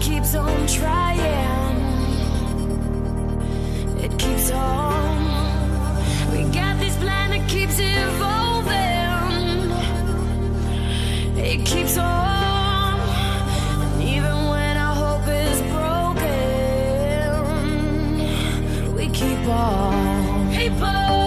keeps on trying. It keeps on. We got this plan that keeps evolving. It keeps on. And even when our hope is broken, we keep on. People.